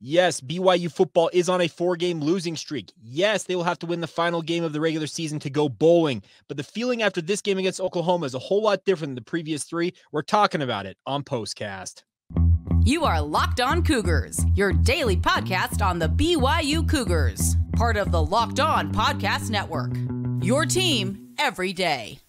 Yes, BYU football is on a four game losing streak. Yes, they will have to win the final game of the regular season to go bowling. But the feeling after this game against Oklahoma is a whole lot different than the previous three. We're talking about it on Postcast. You are Locked On Cougars, your daily podcast on the BYU Cougars, part of the Locked On Podcast Network. Your team every day.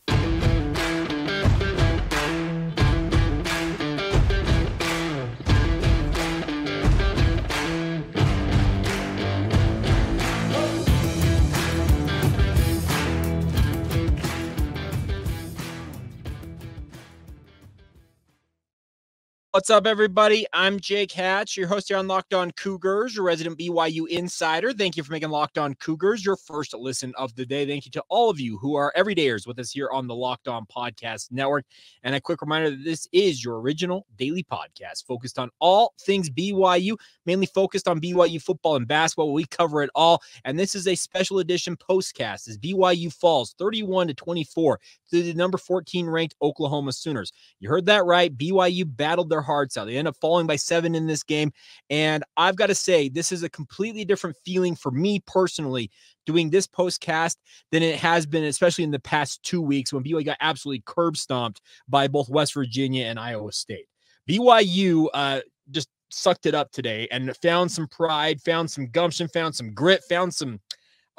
What's up, everybody? I'm Jake Hatch, your host here on Locked On Cougars, your resident BYU insider. Thank you for making Locked On Cougars your first listen of the day. Thank you to all of you who are everydayers with us here on the Locked On Podcast Network. And a quick reminder that this is your original daily podcast focused on all things BYU, mainly focused on BYU football and basketball. We cover it all. And this is a special edition postcast as BYU falls 31 to 24 to the number 14 ranked Oklahoma Sooners. You heard that right. BYU battled their hearts out. They end up falling by seven in this game. And I've got to say, this is a completely different feeling for me personally doing this postcast than it has been, especially in the past two weeks when BYU got absolutely curb stomped by both West Virginia and Iowa State. BYU uh, just sucked it up today and found some pride, found some gumption, found some grit, found some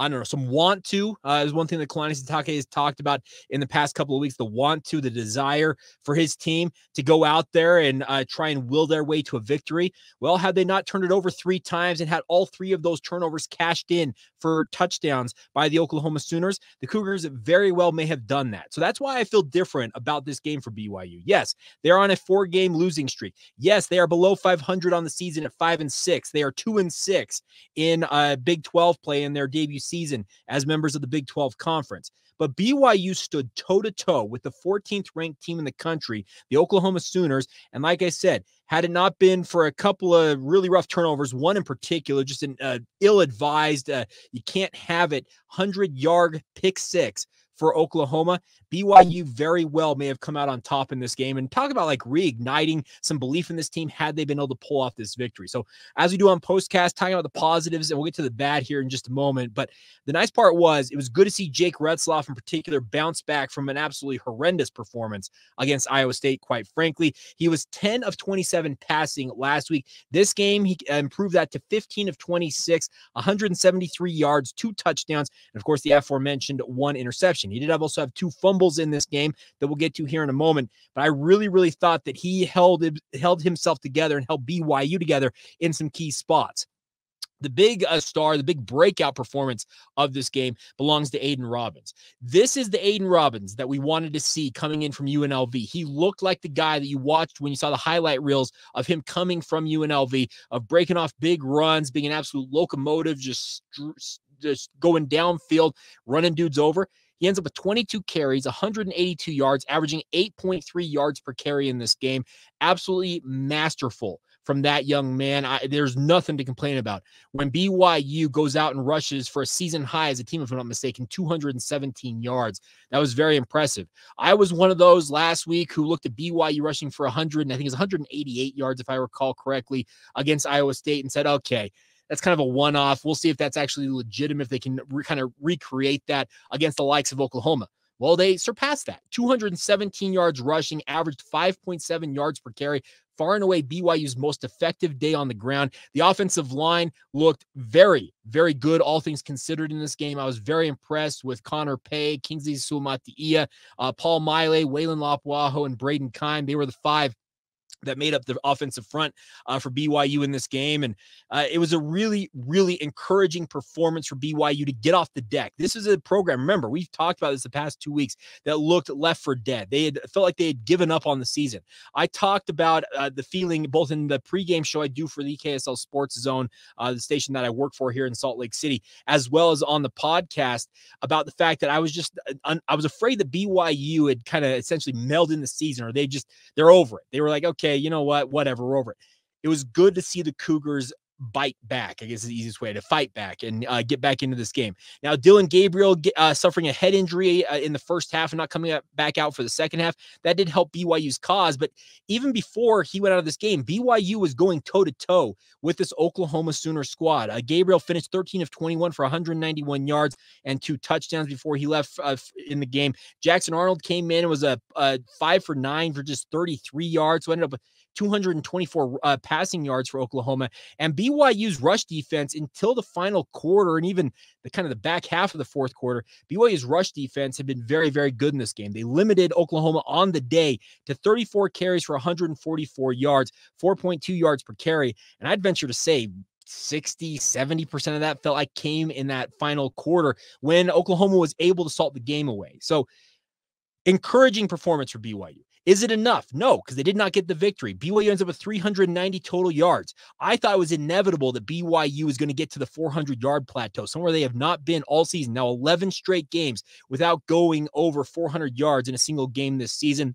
I don't know, some want to uh, is one thing that Kalani Sitake has talked about in the past couple of weeks. The want to, the desire for his team to go out there and uh, try and will their way to a victory. Well, had they not turned it over three times and had all three of those turnovers cashed in for touchdowns by the Oklahoma Sooners, the Cougars very well may have done that. So that's why I feel different about this game for BYU. Yes, they're on a four game losing streak. Yes, they are below 500 on the season at five and six. They are two and six in uh, Big 12 play in their debut season as members of the Big 12 Conference. But BYU stood toe to toe with the 14th ranked team in the country, the Oklahoma Sooners. And like I said, had it not been for a couple of really rough turnovers, one in particular, just an uh, ill advised, uh, you can't have it, 100 yard pick six for Oklahoma. BYU very well may have come out on top in this game and talk about like reigniting some belief in this team had they been able to pull off this victory. So, as we do on postcast, talking about the positives, and we'll get to the bad here in just a moment. But the nice part was it was good to see Jake Retzlaff in particular bounce back from an absolutely horrendous performance against Iowa State. Quite frankly, he was 10 of 27 passing last week. This game, he uh, improved that to 15 of 26, 173 yards, two touchdowns, and of course, the aforementioned one interception. He did also have two fumbles in this game that we'll get to here in a moment. But I really, really thought that he held held himself together and held BYU together in some key spots. The big uh, star, the big breakout performance of this game belongs to Aidan Robbins. This is the Aidan Robbins that we wanted to see coming in from UNLV. He looked like the guy that you watched when you saw the highlight reels of him coming from UNLV, of breaking off big runs, being an absolute locomotive, just just going downfield, running dudes over. He ends up with 22 carries, 182 yards, averaging 8.3 yards per carry in this game. Absolutely masterful from that young man. I, there's nothing to complain about. When BYU goes out and rushes for a season high as a team, if I'm not mistaken, 217 yards. That was very impressive. I was one of those last week who looked at BYU rushing for 100, and I think it's 188 yards, if I recall correctly, against Iowa State, and said, okay, that's kind of a one off. We'll see if that's actually legitimate, if they can re- kind of recreate that against the likes of Oklahoma. Well, they surpassed that 217 yards rushing, averaged 5.7 yards per carry, far and away BYU's most effective day on the ground. The offensive line looked very, very good, all things considered in this game. I was very impressed with Connor Pay, Kingsley Suamataia, uh, Paul Maile, Weylin Lapuaho, and Braden Keim. They were the five that made up the offensive front uh, for BYU in this game. And uh, it was a really, really encouraging performance for BYU to get off the deck. This is a program, remember, we've talked about this the past two weeks, that looked left for dead. They had felt like they had given up on the season. I talked about uh, the feeling both in the pregame show I do for the KSL Sports Zone, uh, the station that I work for here in Salt Lake City, as well as on the podcast about the fact that I was just, uh, I was afraid that BYU had kind of essentially melded in the season or they just, they're over it. They were like, okay, okay, you know what? Whatever, we're over it. It was good to see the Cougars bite back. I guess is the easiest way to fight back and uh, get back into this game. Now, Dillon Gabriel uh, suffering a head injury uh, in the first half and not coming back out for the second half. That did help BYU's cause. But even before he went out of this game, BYU was going toe to toe with this Oklahoma Sooner squad. Uh, Gabriel finished 13 of 21 for 191 yards and two touchdowns before he left uh, in the game. Jackson Arnold came in and was a, a five for nine for just 33 yards. So ended up 224 uh, passing yards for Oklahoma. And BYU's rush defense until the final quarter and even the kind of the back half of the fourth quarter, BYU's rush defense had been very, very good in this game. They limited Oklahoma on the day to 34 carries for 144 yards, 4.2 yards per carry. And I'd venture to say 60, 70% of that felt like came in that final quarter when Oklahoma was able to salt the game away. So encouraging performance for BYU. Is it enough? No, because they did not get the victory. BYU ends up with 390 total yards. I thought it was inevitable that BYU is going to get to the 400 yard plateau, somewhere they have not been all season. Now, 11 straight games without going over 400 yards in a single game this season.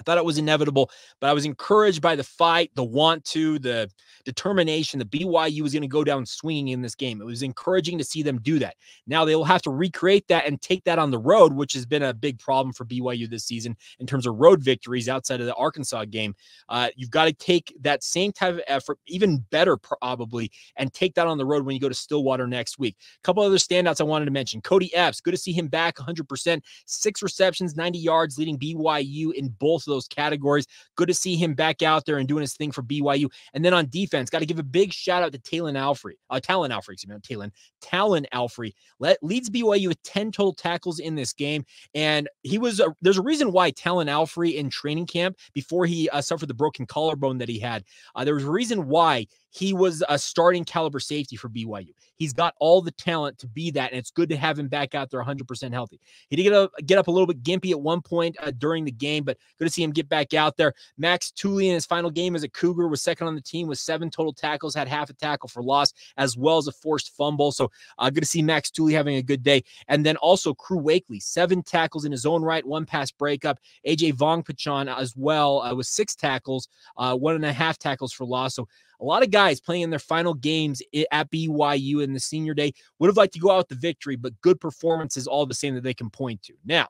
I thought it was inevitable, but I was encouraged by the fight, the want to, the determination that BYU was going to go down swinging in this game. It was encouraging to see them do that. Now they will have to recreate that and take that on the road, which has been a big problem for BYU this season in terms of road victories outside of the Arkansas game. Uh, you've got to take that same type of effort, even better probably, and take that on the road when you go to Stillwater next week. A couple other standouts I wanted to mention. Cody Epps, good to see him back 100%, six receptions, 90 yards, leading BYU in both those categories. Good to see him back out there and doing his thing for BYU. And then on defense, got to give a big shout out to Talon Alfrey, uh, Talon Alfrey, excuse me, not Talon, Talon Alfrey. Let, leads BYU with 10 total tackles in this game. And he was, a, there's a reason why Talon Alfrey in training camp, before he uh, suffered the broken collarbone that he had, uh, there was a reason why he was a starting caliber safety for BYU. He's got all the talent to be that, and it's good to have him back out there 100% healthy. He did get, a, get up a little bit gimpy at one point uh, during the game, but good to see him get back out there. Max Tooley in his final game as a Cougar was second on the team with seven total tackles, had half a tackle for loss, as well as a forced fumble. So uh, good to see Max Tooley having a good day. And then also Crew Wakely, seven tackles in his own right, one pass breakup. AJ Vongphachanh as well uh, with six tackles, uh, one and a half tackles for loss. So a lot of guys playing in their final games at BYU in the senior day would have liked to go out with the victory, but good performances all the same that they can point to. Now,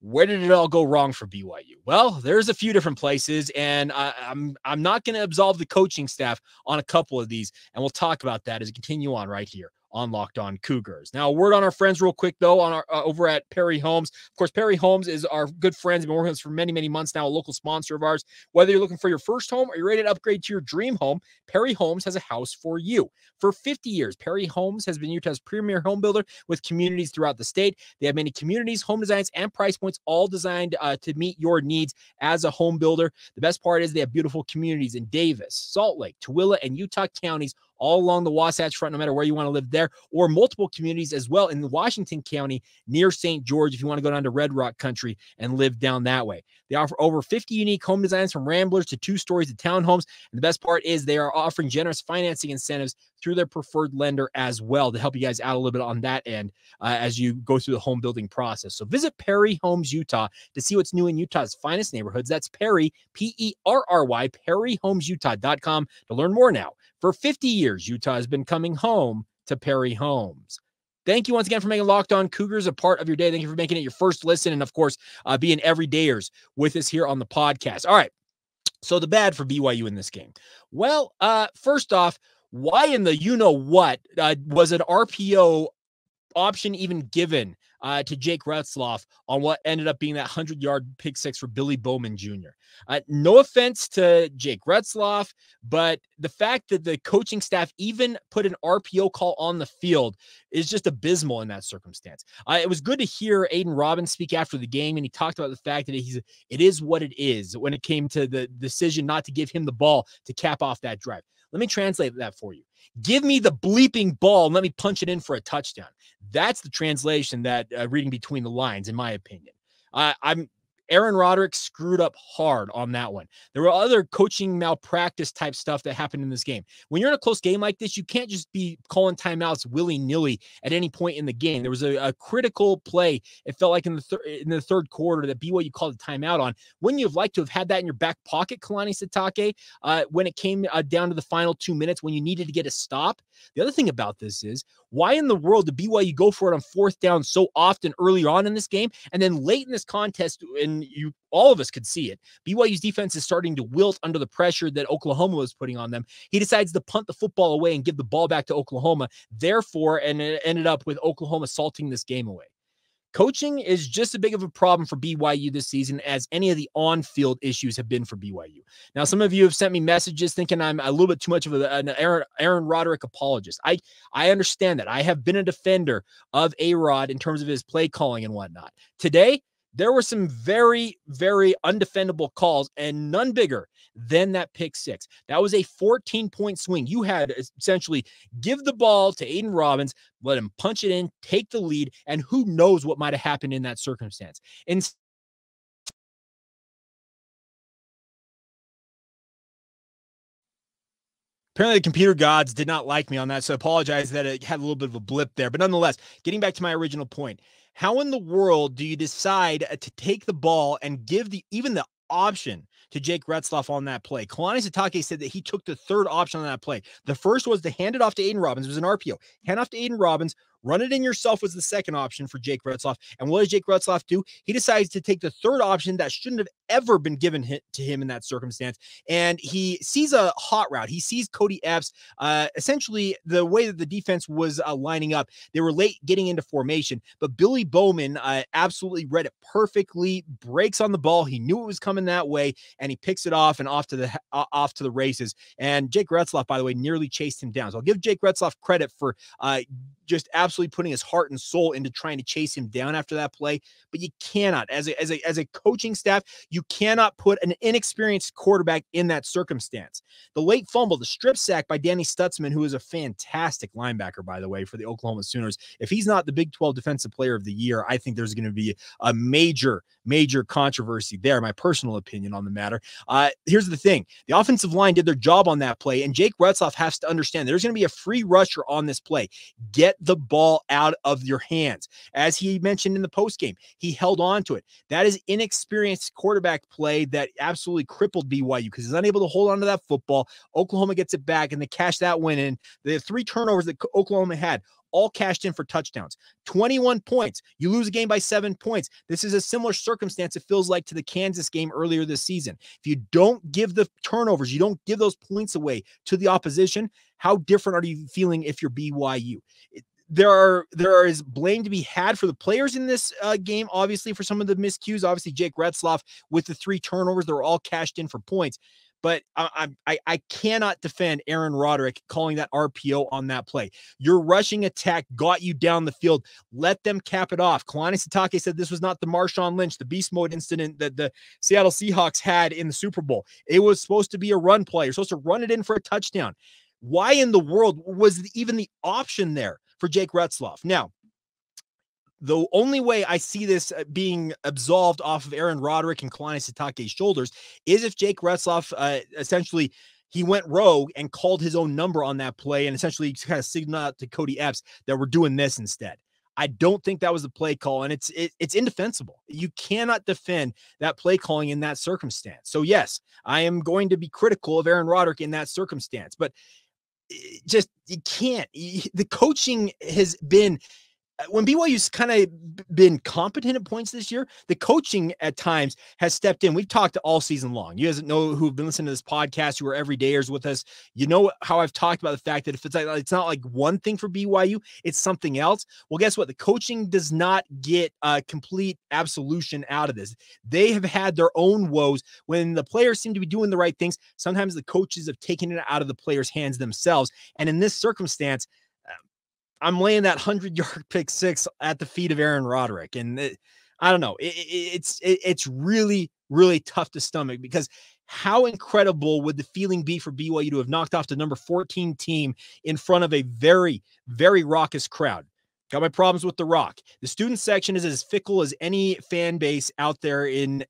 where did it all go wrong for BYU? Well, there's a few different places, and I, I'm, I'm not going to absolve the coaching staff on a couple of these, and we'll talk about that as we continue on right here on Locked On Cougars. Now, a word on our friends, real quick though, on our uh, over at Perry Homes. Of course, Perry Homes is our good friends. Been working with us for many, many months now. A local sponsor of ours. Whether you're looking for your first home or you're ready to upgrade to your dream home, Perry Homes has a house for you. For 50 years, Perry Homes has been Utah's premier home builder with communities throughout the state. They have many communities, home designs, and price points, all designed uh, to meet your needs as a home builder. The best part is they have beautiful communities in Davis, Salt Lake, Tooele, and Utah counties all along the Wasatch Front, no matter where you want to live there, or multiple communities as well in Washington County near St. George if you want to go down to Red Rock Country and live down that way. They offer over 50 unique home designs from ramblers to two stories to townhomes. And the best part is they are offering generous financing incentives through their preferred lender as well to help you guys out a little bit on that end uh, as you go through the home building process. So visit Perry Homes Utah to see what's new in Utah's finest neighborhoods. That's Perry, P E R R Y, PerryHomesUtah.com to learn more now. For 50 years, Utah has been coming home to Perry Homes. Thank you once again for making Locked On Cougars a part of your day. Thank you for making it your first listen. And of course, uh, being everydayers with us here on the podcast. All right. So the bad for BYU in this game. Well, uh, first off, why in the you know what uh, was an RPO option even given uh, to Jake Retzlaff on what ended up being that 100 yard pick six for Billy Bowman Jr. Uh, no offense to Jake Retzlaff, but the fact that the coaching staff even put an RPO call on the field is just abysmal in that circumstance. Uh, it was good to hear Aidan Robbins speak after the game, and he talked about the fact that he's it is what it is when it came to the decision not to give him the ball to cap off that drive. Let me translate that for you. Give me the bleeping ball and let me punch it in for a touchdown. That's the translation that uh, reading between the lines, in my opinion. Uh, I'm Aaron Roderick screwed up hard on that one. There were other coaching malpractice type stuff that happened in this game. When you're in a close game like this, you can't just be calling timeouts willy nilly at any point in the game. There was a, a critical play. It felt like in the thir- in the third quarter that BYU called a timeout on. When you have liked to have had that in your back pocket, Kalani Sitake, uh, when it came uh, down to the final two minutes when you needed to get a stop. The other thing about this is why in the world did BYU go for it on fourth down so often early on in this game, and then late in this contest, and you all of us could see it. BYU's defense is starting to wilt under the pressure that Oklahoma was putting on them. He decides to punt the football away and give the ball back to Oklahoma. Therefore, and it ended up with Oklahoma salting this game away. Coaching is just as big of a problem for BYU this season as any of the on field issues have been for BYU. Now, some of you have sent me messages thinking I'm a little bit too much of an Aaron, Aaron Roderick apologist. I, I understand that. I have been a defender of A Rod in terms of his play calling and whatnot. Today, there were some very, very undefendable calls and none bigger than that pick six. That was a 14 point swing. You had essentially give the ball to Aidan Robbins, let him punch it in, take the lead, and who knows what might have happened in that circumstance. And Apparently, the computer gods did not like me on that, so I apologize that it had a little bit of a blip there. But nonetheless, getting back to my original point, how in the world do you decide uh, to take the ball and give the even the option to Jake Retzlaff on that play. Kalani Sitake said that he took the third option on that play. The first was to hand it off to Aidan Robbins. It was an RPO. Hand off to Aidan Robbins. Run it in yourself was the second option for Jake Retzlaff. And what does Jake Retzlaff do? He decides to take the third option that shouldn't have ever been given to him in that circumstance. And he sees a hot route. He sees Cody Epps. Uh, essentially, the way that the defense was uh, lining up, they were late getting into formation. But Billy Bowman uh, absolutely read it perfectly, breaks on the ball. He knew it was coming that way, and he picks it off and off to the off to the races. And Jake Retzlaff, by the way, nearly chased him down. So I'll give Jake Retzlaff credit for uh, just absolutely putting his heart and soul into trying to chase him down after that play. But you cannot, as a, as a, as a coaching staff, you cannot put an inexperienced quarterback in that circumstance. The late fumble, the strip sack by Danny Stutsman, who is a fantastic linebacker, by the way, for the Oklahoma Sooners. If he's not the Big 12 Defensive Player of the Year, I think there's going to be a major, major controversy there. My personal opinion on the matter. Uh, here's the thing the offensive line did their job on that play, and Jake Retzlaff has to understand there's going to be a free rusher on this play. Get the ball out of your hands. As he mentioned in the post game, he held on to it. That is inexperienced quarterback play that absolutely crippled BYU because he's unable to hold on to that football. Oklahoma gets it back and they cash that win in. The three turnovers that Oklahoma had all cashed in for touchdowns. 21 points. You lose a game by seven points. This is a similar circumstance, it feels like, to the Kansas game earlier this season. If you don't give the turnovers, you don't give those points away to the opposition, how different are you feeling if you're BYU? There are there is blame to be had for the players in this uh, game. Obviously, for some of the miscues. Obviously, Jake Retzlaff with the three turnovers, they were all cashed in for points. But I, I I cannot defend Aaron Roderick calling that RPO on that play. Your rushing attack got you down the field. Let them cap it off. Kalani Sitake said this was not the Marshawn Lynch, the beast mode incident that the Seattle Seahawks had in the Super Bowl. It was supposed to be a run play. You're supposed to run it in for a touchdown. Why in the world was even the option there for Jake Retzlaff. Now, the only way I see this uh, being absolved off of Aaron Roderick and Kalani Sitake's shoulders is if Jake Retzlaff uh, essentially he went rogue and called his own number on that play and essentially kind of signaled out to Cody Epps that we're doing this instead. I don't think that was the play call, and it's it, it's indefensible. You cannot defend that play calling in that circumstance. So yes, I am going to be critical of Aaron Roderick in that circumstance, but just you can't. The coaching has been Uh, when BYU's kind of been competent at points this year, the coaching at times has stepped in. We've talked all season long. You guys know who've been listening to this podcast, who are everydayers with us. You know how I've talked about the fact that if it's like it's not like one thing for BYU, it's something else. Well, guess what? The coaching does not get a complete absolution out of this. They have had their own woes when the players seem to be doing the right things. Sometimes the coaches have taken it out of the players' hands themselves. And in this circumstance, I'm laying that 100 yard pick six at the feet of Aaron Roderick. And it, I don't know. It, it, it's it's really, really tough to stomach because how incredible would the feeling be for BYU to have knocked off the number 14 team in front of a very, very raucous crowd? Got my problems with The Rock. The student section is as fickle as any fan base out there in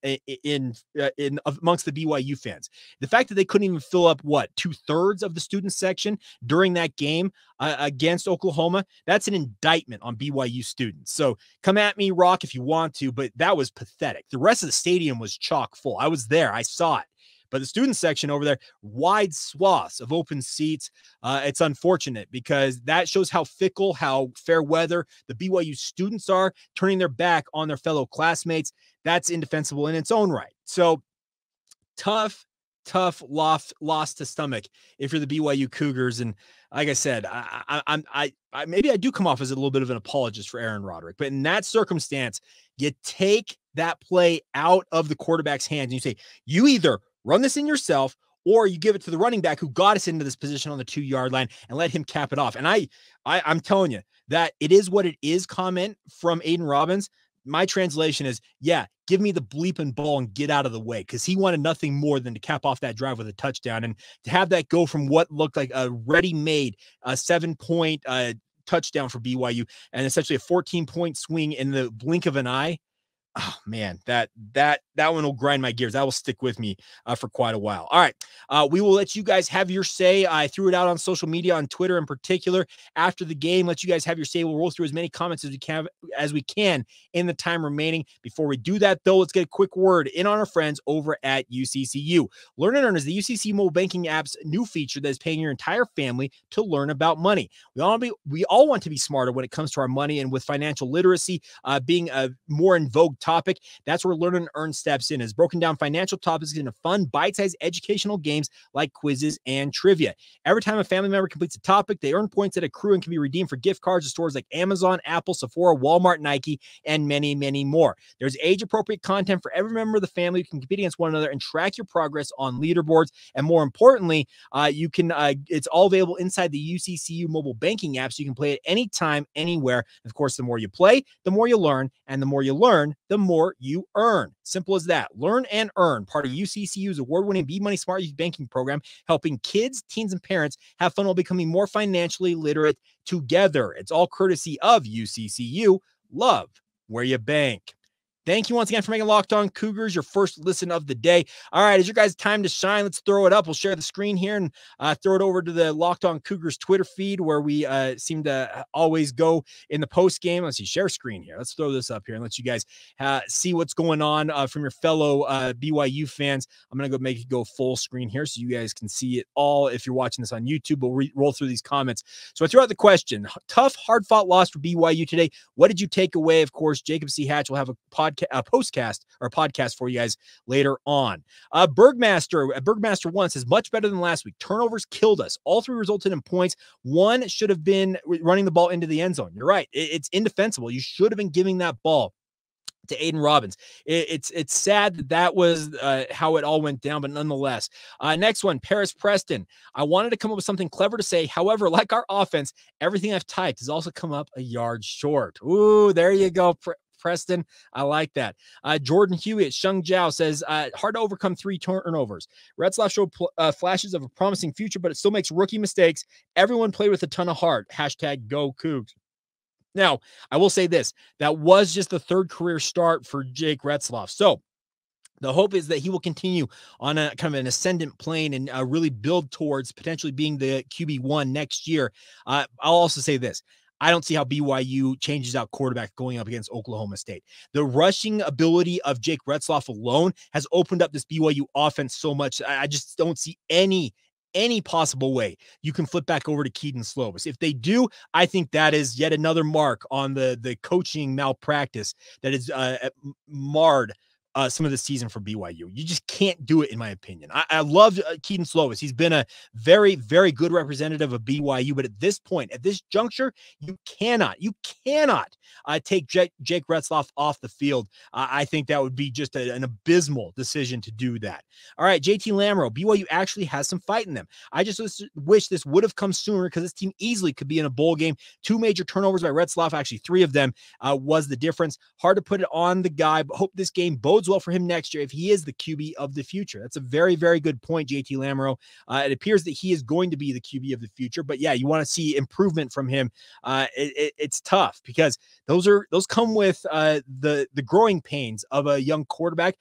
in uh, in amongst the BYU fans. The fact that they couldn't even fill up what two thirds of the student section during that game uh, against Oklahoma, that's an indictment on BYU students. So come at me, Rock, if you want to, but that was pathetic. The rest of the stadium was chock full. I was there. I saw it. But the student section over there, wide swaths of open seats. Uh, it's unfortunate because that shows how fickle, how fair weather the BYU students are, turning their back on their fellow classmates. That's indefensible in its own right. So tough, tough loss, loss to stomach if you're the BYU Cougars. And like I said, I, I, I, I maybe I do come off as a little bit of an apologist for Aaron Roderick, but in that circumstance, you take that play out of the quarterback's hands and you say, you either run this in yourself or you give it to the running back who got us into this position on the two yard line and let him cap it off. And I, I I'm telling you that it is what it is. Comment from Aidan Robbins. My translation is, yeah, give me the bleeping ball and get out of the way because he wanted nothing more than to cap off that drive with a touchdown and to have that go from what looked like a ready-made a seven point uh, touchdown for BYU and essentially a 14 point swing in the blink of an eye oh man, that that that one will grind my gears. That will stick with me uh, for quite a while. All right, uh, we will let you guys have your say. I threw it out on social media, on Twitter in particular, after the game. Let you guys have your say. We'll roll through as many comments as we can as we can in the time remaining. Before we do that, though, let's get a quick word in on our friends over at UCCU. Learn and Earn is the UCC mobile banking app's new feature that is paying your entire family to learn about money. We all be we all want to be smarter when it comes to our money, and with financial literacy uh, being a more in vogue topic. That's where Learn and Earn steps in, is broken down financial topics into fun, bite sized educational games like quizzes and trivia. Every time a family member completes a topic, they earn points that accrue and can be redeemed for gift cards to stores like Amazon, Apple, Sephora, Walmart, Nike, and many, many more. There's age appropriate content for every member of the family. You can compete against one another and track your progress on leaderboards. And more importantly, uh, you can, uh, it's all available inside the UCCU mobile banking app. So you can play it anytime, anywhere. Of course, the more you play, the more you learn. And the more you learn, the more you earn. Simple as that. Learn and earn, part of UCCU's award winning Be Money Smart Youth Banking Program, helping kids, teens, and parents have fun while becoming more financially literate together. It's all courtesy of UCCU. Love where you bank. Thank you once again for making Locked On Cougars your first listen of the day. All right, it's your guys' time to shine. Let's throw it up. We'll share the screen here and uh, throw it over to the Locked On Cougars Twitter feed where we uh, seem to uh, always go in the post game. Let's see, share screen here. Let's throw this up here and let you guys uh, see what's going on uh, from your fellow uh, BYU fans. I'm going to go make it go full screen here so you guys can see it all. If you're watching this on YouTube, we'll re- roll through these comments. So I threw out the question tough, hard fought loss for BYU today. What did you take away? Of course, Jacob C. Hatch will have a podcast podcast, a postcast or a podcast for you guys later on. Uh, Bergmaster, uh, Bergmaster one says much better than last week. Turnovers killed us. All three resulted in points. One should have been running the ball into the end zone. You're right. It, it's indefensible. You should have been giving that ball to Aidan Robbins. It, it's it's sad that that was uh, how it all went down, but nonetheless. Uh, next one, Paris Preston. I wanted to come up with something clever to say. However, like our offense, everything I've typed has also come up a yard short. Ooh, there you go, Preston. I like that. Uh, Jordan Hewitt, Sheng Jiao says, uh, hard to overcome three turnovers. Retzlaff showed pl- uh, flashes of a promising future, but it still makes rookie mistakes. Everyone played with a ton of heart. Hashtag go Cougs. Now, I will say this that was just the third career start for Jake Retzlaff. So, the hope is that he will continue on a kind of an ascendant plane and uh, really build towards potentially being the QB1 next year. Uh, I'll also say this I don't see how BYU changes out quarterback going up against Oklahoma State. The rushing ability of Jake Retzlaff alone has opened up this BYU offense so much. I just don't see any any possible way you can flip back over to Kedon Slovis. If they do, I think that is yet another mark on the the coaching malpractice that is uh, marred uh, some of the season for BYU. You just can't do it, in my opinion. I, I love uh, Kedon Slovis. He's been a very, very good representative of BYU, but at this point, at this juncture, you cannot, you cannot uh, take Jake, Jake Retzlaff off the field. Uh, I think that would be just a, an abysmal decision to do that. All right, JT Lamro, BYU actually has some fight in them. I just wish this would have come sooner because this team easily could be in a bowl game. Two major turnovers by Retzlaff, actually three of them, uh, was the difference. Hard to put it on the guy, but hope this game both bodes well for him next year if he is the QB of the future. That's a very, very good point, JT Lamoureux. Uh, it appears that he is going to be the QB of the future, but yeah, you want to see improvement from him. Uh, it, it, it's tough because those are those come with uh, the the growing pains of a young quarterback.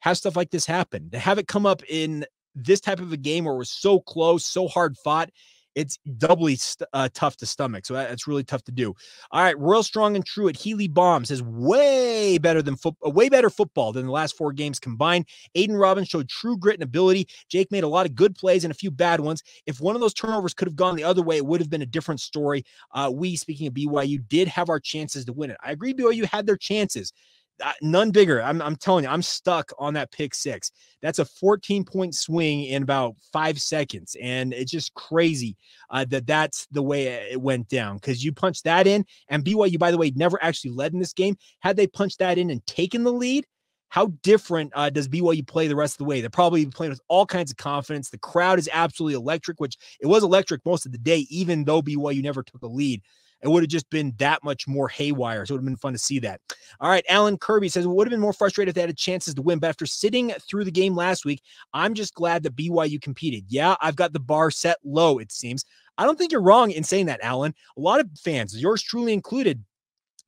Have stuff like this happen. To have it come up in this type of a game where was so close, so hard fought, it's doubly st- uh, tough to stomach. So that's really tough to do. All right, Royal Strong and True at Healy Bombs is way better than football, way better football than the last four games combined. Aidan Robbins showed true grit and ability. Jake made a lot of good plays and a few bad ones. If one of those turnovers could have gone the other way, it would have been a different story. Uh, we, speaking of BYU, did have our chances to win it. I agree, BYU had their chances none bigger. I'm, I'm telling you, I'm stuck on that pick six. That's a 14 point swing in about five seconds. And it's just crazy uh, that that's the way it went down because you punched that in. And BYU, by the way, never actually led in this game. Had they punched that in and taken the lead, how different uh, does BYU play the rest of the way? They're probably playing with all kinds of confidence. The crowd is absolutely electric, which it was electric most of the day, even though BYU never took a lead it would have just been that much more haywire. So it would have been fun to see that. All right. Alan Kirby says it would have been more frustrated if they had chances to win. But after sitting through the game last week, I'm just glad that BYU competed. Yeah, I've got the bar set low, it seems. I don't think you're wrong in saying that, Alan. A lot of fans, yours truly included,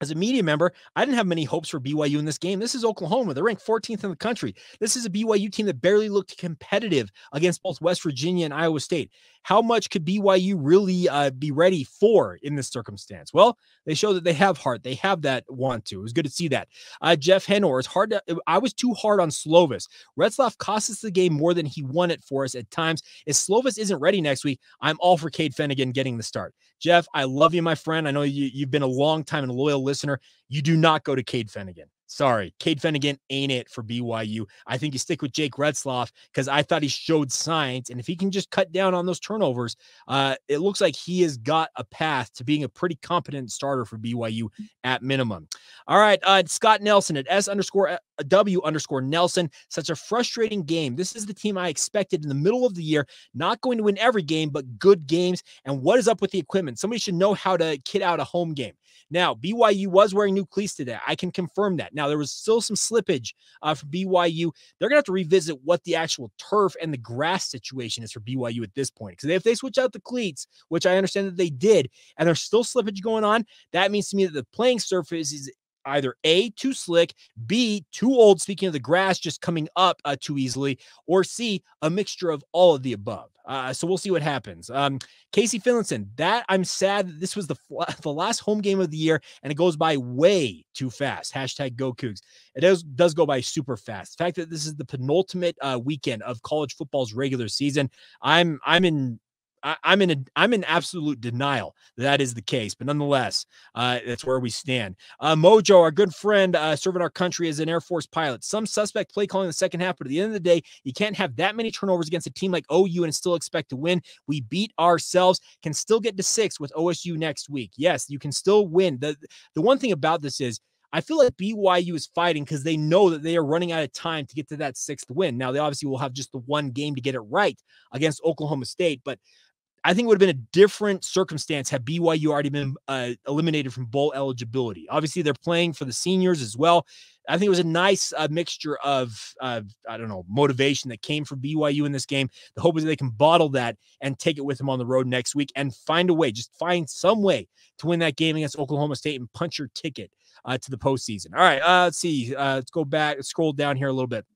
as a media member, I didn't have many hopes for BYU in this game. This is Oklahoma. They're ranked 14th in the country. This is a BYU team that barely looked competitive against both West Virginia and Iowa State. How much could BYU really uh, be ready for in this circumstance? Well, they show that they have heart. They have that want to. It was good to see that. Uh, Jeff Henor, it's hard to. I was too hard on Slovis. Retzlaff cost us the game more than he won it for us at times. If Slovis isn't ready next week, I'm all for Cade Fennegan getting the start. Jeff, I love you, my friend. I know you, you've been a long time and loyal listener. You do not go to Cade Fennegan. Sorry, Cade Fennegan ain't it for BYU. I think you stick with Jake Retzlaff because I thought he showed signs. And if he can just cut down on those turnovers, uh, it looks like he has got a path to being a pretty competent starter for BYU at minimum. All right, uh, Scott Nelson at S underscore uh, W underscore Nelson. Such a frustrating game. This is the team I expected in the middle of the year, not going to win every game, but good games. And what is up with the equipment? Somebody should know how to kit out a home game. Now, BYU was wearing new cleats today. I can confirm that. Now, there was still some slippage uh, for BYU. They're going to have to revisit what the actual turf and the grass situation is for BYU at this point. Because if they switch out the cleats, which I understand that they did, and there's still slippage going on, that means to me that the playing surface is either A, too slick, B, too old, speaking of the grass just coming up uh, too easily, or C, a mixture of all of the above. Uh, so we'll see what happens. Um, Casey Finlinson, that I'm sad that this was the, the last home game of the year and it goes by way too fast. Hashtag go Cougs. It does, does go by super fast. The fact that this is the penultimate uh, weekend of college football's regular season, I'm I'm in I, am in a I'm in absolute denial that that is the case, but nonetheless, uh, that's where we stand. Uh, Mojo, our good friend, uh, serving our country as an Air Force pilot, some suspect play calling the second half, but at the end of the day, you can't have that many turnovers against a team like OU and still expect to win. We beat ourselves, can still get to six with OSU next week. Yes, you can still win. the The one thing about this is I feel like BYU is fighting because they know that they are running out of time to get to that sixth win. Now, they obviously will have just the one game to get it right against Oklahoma State, but I think it would have been a different circumstance had BYU already been uh, eliminated from bowl eligibility. Obviously, they're playing for the seniors as well. I think it was a nice uh, mixture of, uh, I don't know, motivation that came from BYU in this game. The hope is that they can bottle that and take it with them on the road next week and find a way, just find some way to win that game against Oklahoma State and punch your ticket uh, to the postseason. All right, uh, let's see. Uh, let's go back, scroll down here a little bit.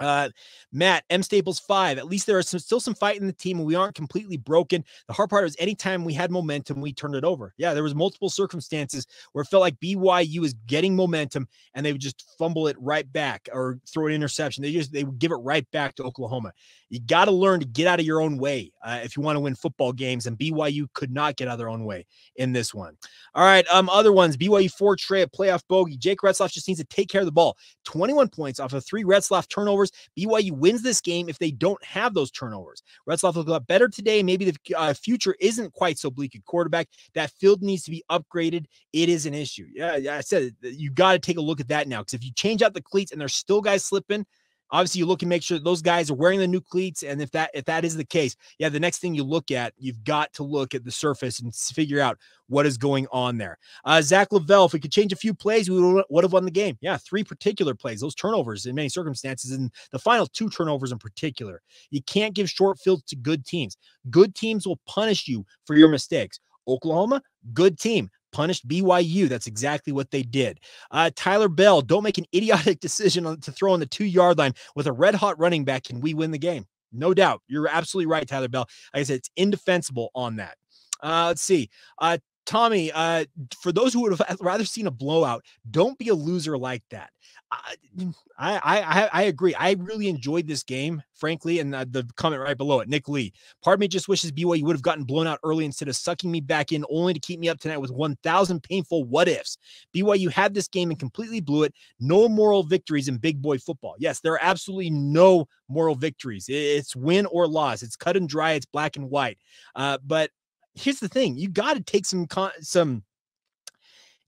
Uh, Matt M Staples five. At least there is some, still some fight in the team, and we aren't completely broken. The hard part is anytime we had momentum, we turned it over. Yeah, there was multiple circumstances where it felt like BYU was getting momentum, and they would just fumble it right back or throw an interception. They just they would give it right back to Oklahoma. You got to learn to get out of your own way uh, if you want to win football games. And BYU could not get out of their own way in this one. All right, um, other ones. BYU four Trey a playoff bogey. Jake Retzlaff just needs to take care of the ball. Twenty one points off of three Retzlaff turnovers. BYU wins this game if they don't have those turnovers. Retzlaff looked a lot better today. Maybe the uh, future isn't quite so bleak at quarterback. That field needs to be upgraded. It is an issue. Yeah, I said you got to take a look at that now because if you change out the cleats and there's still guys slipping Obviously, you look and make sure those guys are wearing the new cleats. And if that if that is the case, yeah, the next thing you look at, you've got to look at the surface and figure out what is going on there. Uh, Zach Lavelle, if we could change a few plays, we would have won the game. Yeah, three particular plays, those turnovers in many circumstances, and the final two turnovers in particular. You can't give short fields to good teams. Good teams will punish you for your mistakes. Oklahoma, good team punished BYU. That's exactly what they did. Uh, Tyler Bell, don't make an idiotic decision on, to throw on the two yard line with a red hot running back, and we win the game. No doubt. You're absolutely right, Tyler Bell. Like I said, it's indefensible on that. Uh, let's see. Uh, Tommy, uh, for those who would have rather seen a blowout, don't be a loser like that. I, I, I agree. I really enjoyed this game, frankly, and the, the comment right below it, Nick Lee. Part of me just wishes BYU would have gotten blown out early instead of sucking me back in, only to keep me up tonight with 1,000 painful what ifs. BYU had this game and completely blew it. No moral victories in big boy football. Yes, there are absolutely no moral victories. It's win or loss. It's cut and dry. It's black and white. Uh, but here's the thing: you got to take some con- some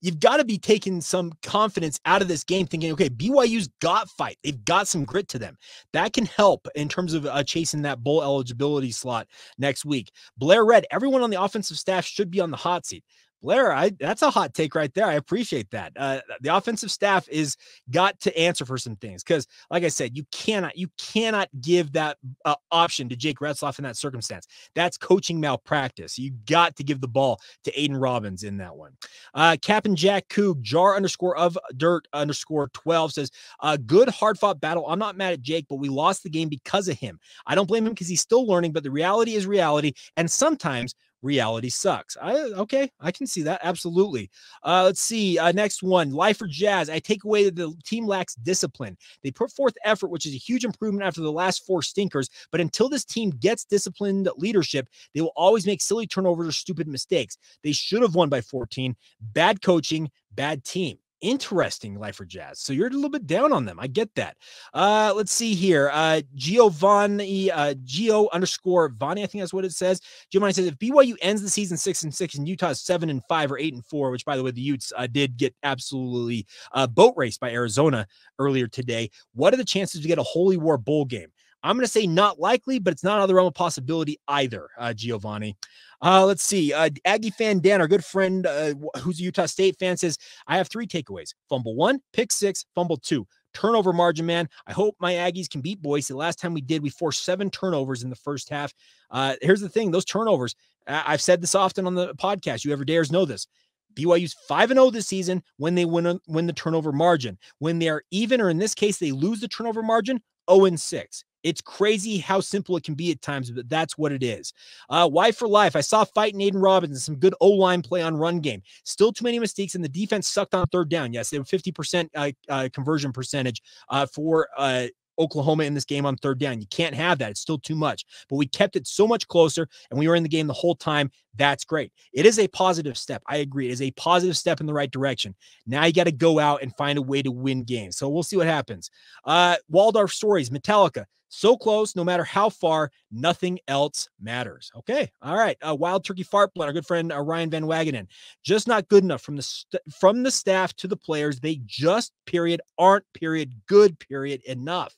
you've got to be taking some confidence out of this game, thinking, okay, BYU's got fight. They've got some grit to them. That can help in terms of uh, chasing that bowl eligibility slot next week. Blair Red, everyone on the offensive staff should be on the hot seat. Blair, I that's a hot take right there. I appreciate that. Uh, the offensive staff is got to answer for some things because, like I said, you cannot you cannot give that uh, option to Jake Retzlaff in that circumstance. That's coaching malpractice. You got to give the ball to Aidan Robbins in that one. Uh, Captain Jack Coog jar underscore of dirt underscore twelve says, "A good hard fought battle. I'm not mad at Jake, but we lost the game because of him. I don't blame him because he's still learning, but the reality is reality, and sometimes." Reality sucks. I okay, I can see that absolutely. Uh, let's see. Uh, next one, life for Jazz. I take away that the team lacks discipline. They put forth effort, which is a huge improvement after the last four stinkers. But until this team gets disciplined leadership, they will always make silly turnovers or stupid mistakes. They should have won by 14. Bad coaching, bad team interesting life for Jazz. So you're a little bit down on them. I get that. Uh, let's see here. Uh, Giovanni, uh, Geo underscore Vani, I think that's what it says. Giovanni says if BYU ends the season six and six and Utah's seven and five or eight and four, which by the way, the Utes uh, did get absolutely uh, boat raced by Arizona earlier today. What are the chances to get a Holy War bowl game? I'm going to say not likely, but it's not out of the realm of possibility either, uh, Giovanni. Uh, let's see. Uh, Aggie fan Dan, our good friend uh, who's a Utah State fan, says, I have three takeaways fumble one, pick six, fumble two. Turnover margin, man. I hope my Aggies can beat Boise. The last time we did, we forced seven turnovers in the first half. Uh, here's the thing those turnovers, I- I've said this often on the podcast. You ever dares know this. BYU's 5 and 0 this season when they win win the turnover margin. When they are even or in this case they lose the turnover margin, 0 and 6. It's crazy how simple it can be at times, but that's what it is. Uh, why for life? I saw fight Aidan Robbins and some good O line play on run game. Still too many mistakes, and the defense sucked on third down. Yes, they have 50% uh, uh, conversion percentage uh, for uh, Oklahoma in this game on third down. You can't have that. It's still too much. But we kept it so much closer and we were in the game the whole time. That's great. It is a positive step. I agree. It is a positive step in the right direction. Now you got to go out and find a way to win games. So we'll see what happens. Uh Waldorf stories, Metallica. So close, no matter how far, nothing else matters. Okay. All right. Uh, Wild Turkey Fart Blood, our good friend uh, Ryan Van Wagenen. Just not good enough from the st- from the staff to the players. They just period aren't period good period enough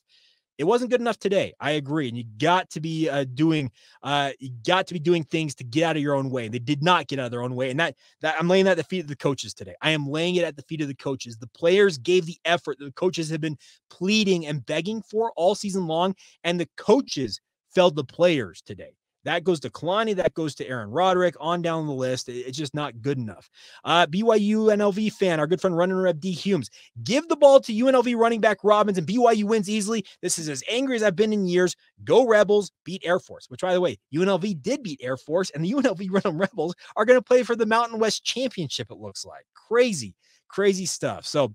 it wasn't good enough today. I agree, and you got to be uh, doing, uh, you got to be doing things to get out of your own way. And They did not get out of their own way, and that that I'm laying that at the feet of the coaches today. I am laying it at the feet of the coaches. The players gave the effort that the coaches have been pleading and begging for all season long, and the coaches failed the players today. That goes to Kalani. That goes to Aaron Roderick. On down the list. It's just not good enough. Uh, BYU NLV fan, our good friend running rep D Humes. Give the ball to UNLV running back Robbins, and BYU wins easily. This is as angry as I've been in years. Go Rebels, beat Air Force. Which, by the way, UNLV did beat Air Force, and the UNLV Run Rebels are going to play for the Mountain West Championship. It looks like crazy, crazy stuff. So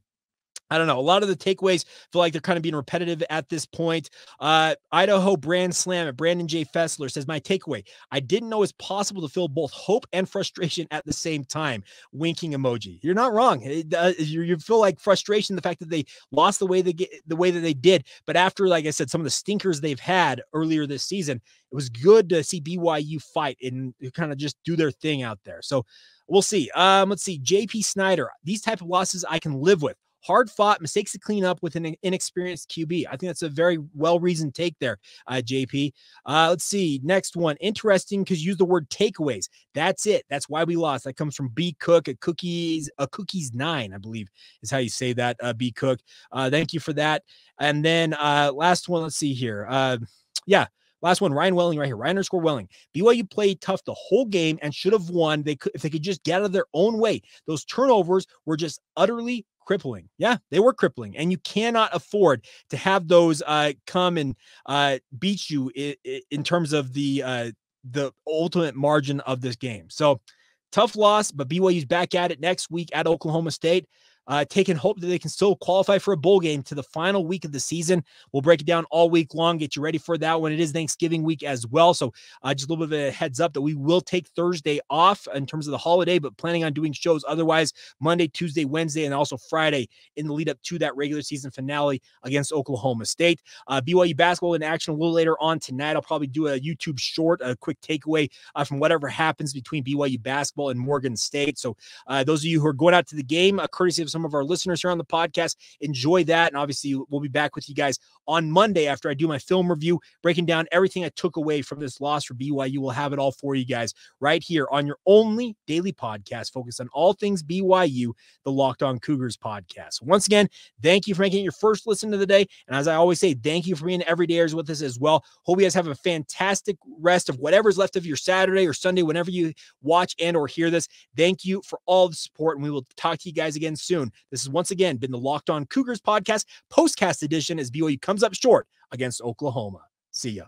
I don't know. A lot of the takeaways feel like they're kind of being repetitive at this point. Uh, Idaho Brand Slam at Brandon J. Fessler says, My takeaway I didn't know it's possible to feel both hope and frustration at the same time. Winking emoji. You're not wrong. It, uh, you, feel like frustration, the fact that they lost the way they get the way that they did. But after, like I said, some of the stinkers they've had earlier this season, it was good to see BYU fight and kind of just do their thing out there. So we'll see. Um, let's see. JP Snyder. These type of losses I can live with hard fought, mistakes to clean up with an inexperienced QB. I think that's a very well reasoned take there, uh, JP. Uh, let's see. Next one. Interesting because you use the word takeaways. That's it. That's why we lost. That comes from B Cook, a cookies, a cookies nine, I believe is how you say that, uh, B Cook. Uh, thank you for that. And then uh, last one, let's see here. Uh, yeah, Last one, Ryan Welling right here. Ryan underscore Welling. BYU played tough the whole game and should have won. They could if they could just get out of their own way. Those turnovers were just utterly crippling. Yeah, they were crippling, and you cannot afford to have those uh, come and uh, beat you in, in terms of the uh, the ultimate margin of this game. So tough loss, but BYU's back at it next week at Oklahoma State uh, taking hope that they can still qualify for a bowl game to the final week of the season. We'll break it down all week long, get you ready for that when it is Thanksgiving week as well. So, uh, just a little bit of a heads up that we will take Thursday off in terms of the holiday, but planning on doing shows otherwise Monday, Tuesday, Wednesday, and also Friday in the lead up to that regular season finale against Oklahoma State. Uh, BYU basketball in action a little later on tonight. I'll probably do a YouTube short, a quick takeaway uh, from whatever happens between BYU basketball and Morgan State. So, uh, those of you who are going out to the game, uh, courtesy of some of our listeners here on the podcast. Enjoy that. And obviously, we'll be back with you guys on Monday after I do my film review, breaking down everything I took away from this loss for BYU. We'll have it all for you guys right here on your only daily podcast focused on all things BYU, the Locked On Cougars podcast. Once again, thank you for making it your first listen to the day. And as I always say, thank you for being everydayers with us as well. Hope you guys have a fantastic rest of whatever's left of your Saturday or Sunday, whenever you watch and or hear this. Thank you for all the support, and we will talk to you guys again soon. This has once again been the Locked On Cougars podcast, postcast edition as BYU comes up short against Oklahoma. See ya.